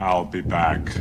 I'll be back.